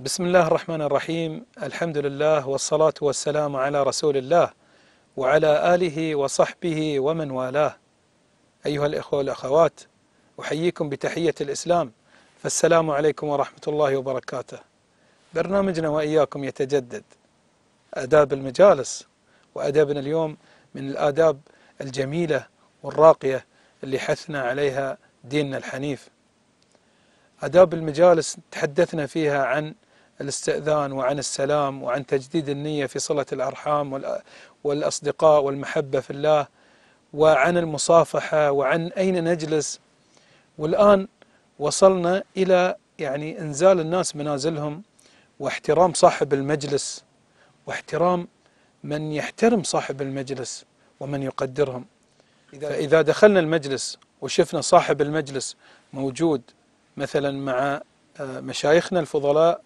بسم الله الرحمن الرحيم الحمد لله والصلاة والسلام على رسول الله وعلى آله وصحبه ومن والاه أيها الإخوة والأخوات أحييكم بتحية الإسلام فالسلام عليكم ورحمة الله وبركاته برنامجنا وإياكم يتجدد آداب المجالس وآدابنا اليوم من الآداب الجميلة والراقية اللي حثنا عليها ديننا الحنيف آداب المجالس تحدثنا فيها عن الاستئذان وعن السلام وعن تجديد النية في صلة الأرحام والأصدقاء والمحبة في الله وعن المصافحة وعن أين نجلس. والآن وصلنا إلى يعني إنزال الناس منازلهم واحترام صاحب المجلس واحترام من يحترم صاحب المجلس ومن يقدرهم. فإذا دخلنا المجلس وشفنا صاحب المجلس موجود مثلا مع آه، مشايخنا الفضلاء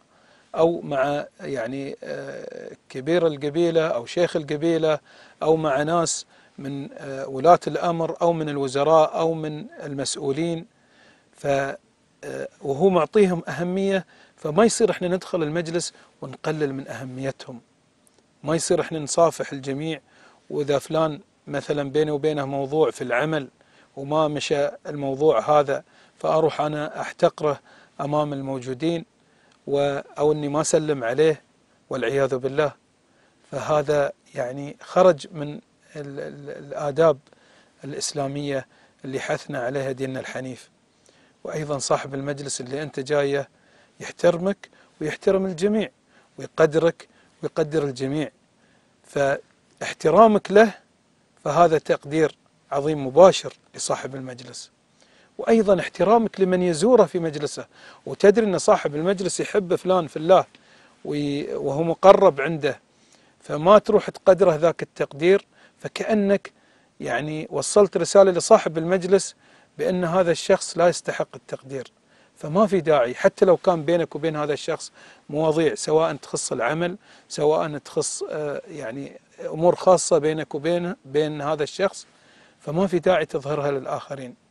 أو مع يعني آه، كبير القبيلة أو شيخ القبيلة أو مع ناس من آه، ولاة الأمر أو من الوزراء أو من المسؤولين. ف وهو معطيهم أهمية فما يصير إحنا ندخل المجلس ونقلل من أهميتهم. ما يصير إحنا نصافح الجميع. وإذا فلان مثلا بيني وبينه موضوع في العمل وما مشى الموضوع هذا فأروح أنا أحتقره أمام الموجودين. أو أني ما سلم عليه والعياذ بالله. فهذا يعني خرج من الآداب الإسلامية اللي حثنا عليها ديننا الحنيف. وأيضا صاحب المجلس اللي أنت جاية يحترمك ويحترم الجميع ويقدرك ويقدر الجميع. فاحترامك له فهذا تقدير عظيم مباشر لصاحب المجلس. وأيضا احترامك لمن يزوره في مجلسه. وتدري أن صاحب المجلس يحب فلان في الله وهو مقرب عنده. فما تروح تقدره ذاك التقدير فكأنك يعني وصلت رسالة لصاحب المجلس بأن هذا الشخص لا يستحق التقدير. فما في داعي حتى لو كان بينك وبين هذا الشخص مواضيع سواء تخص العمل سواء تخص آه، يعني أمور خاصة بينك وبينه بين هذا الشخص فما في داعي تظهرها للآخرين.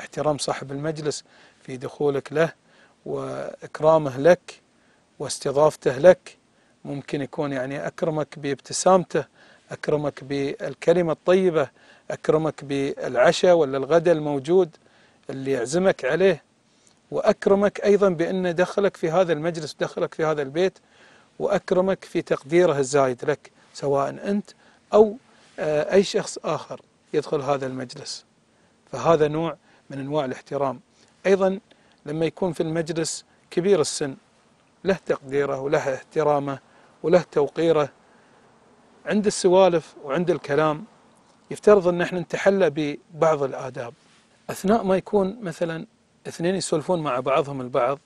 احترام صاحب المجلس في دخولك له وإكرامه لك واستضافته لك. ممكن يكون يعني أكرمك بابتسامته أكرمك بالكلمة الطيبة أكرمك بالعشاء ولا الغداء الموجود اللي يعزمك عليه. وأكرمك أيضا بأنه دخلك في هذا المجلس دخلك في هذا البيت وأكرمك في تقديره الزايد لك سواء أنت أو آه، أي شخص آخر يدخل هذا المجلس. فهذا نوع من أنواع الاحترام. أيضا لما يكون في المجلس كبير السن له تقديره وله احترامه وله توقيره عند السوالف وعند الكلام يفترض أن إحنا نتحلى ببعض الآداب. أثناء ما يكون مثلا اثنين يسولفون مع بعضهم البعض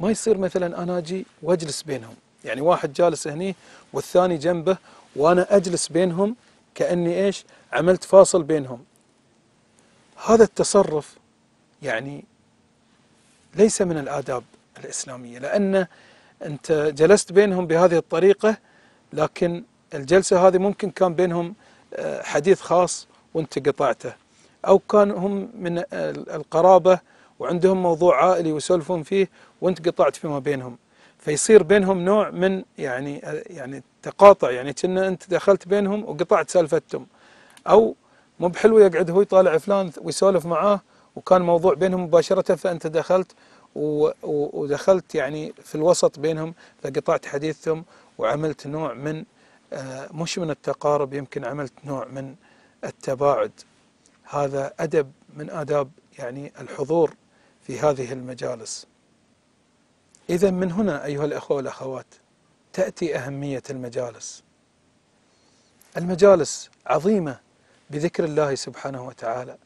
ما يصير مثلا أنا أجي وأجلس بينهم. يعني واحد جالس هني والثاني جنبه وأنا أجلس بينهم كأني إيش؟ عملت فاصل بينهم. هذا التصرف يعني ليس من الآداب الإسلامية لأن أنت جلست بينهم بهذه الطريقة لكن الجلسة هذه ممكن كان بينهم آه، حديث خاص وانت قطعته أو كان هم من القرابة وعندهم موضوع عائلي ويسولفون فيه وانت قطعت فيما بينهم. فيصير بينهم نوع من يعني يعني تقاطع يعني كنا انت دخلت بينهم وقطعت سالفتهم أو مو بحلو يقعد هو يطالع فلان ويسولف معاه وكان موضوع بينهم مباشرة فأنت دخلت ودخلت يعني في الوسط بينهم فقطعت حديثهم وعملت نوع من آه، مش من التقارب يمكن عملت نوع من التباعد. هذا أدب من آداب يعني الحضور في هذه المجالس. إذا من هنا أيها الأخوة والأخوات تأتي أهمية المجالس. المجالس عظيمة بذكر الله سبحانه وتعالى.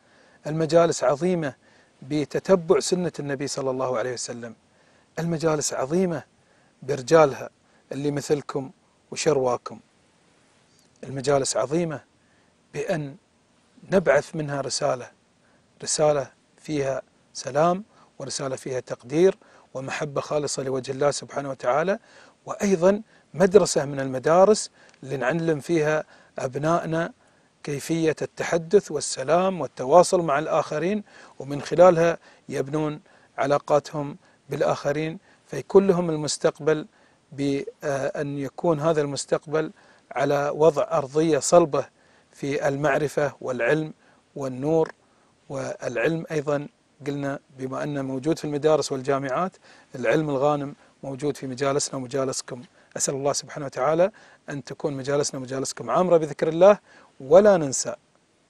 المجالس عظيمة بتتبع سنة النبي صلى الله عليه وسلم. المجالس عظيمة برجالها اللي مثلكم وشرواكم. المجالس عظيمة بأن نبعث منها رسالة. رسالة فيها سلام ورسالة فيها تقدير ومحبة خالصة لوجه الله سبحانه وتعالى وأيضا مدرسة من المدارس اللي نعلم فيها أبنائنا كيفية التحدث والسلام والتواصل مع الآخرين ومن خلالها يبنون علاقاتهم بالآخرين فيكون لهم المستقبل بأن يكون هذا المستقبل على وضع أرضية صلبة في المعرفة والعلم والنور والعلم أيضا. قلنا بما أنه موجود في المدارس والجامعات العلم الغانم موجود في مجالسنا ومجالسكم. أسأل الله سبحانه وتعالى أن تكون مجالسنا ومجالسكم عامرة بذكر الله ولا ننسى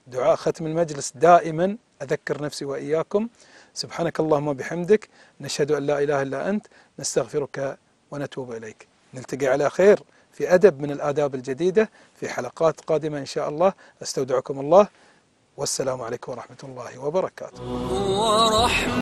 دعاء ختم المجلس دائما. أذكر نفسي وإياكم. سبحانك اللهم وبحمدك. نشهد أن لا إله إلا أنت. نستغفرك ونتوب إليك. نلتقي على خير في أدب من الآداب الجديدة في حلقات قادمة إن شاء الله. أستودعكم الله. والسلام عليكم ورحمة الله وبركاته.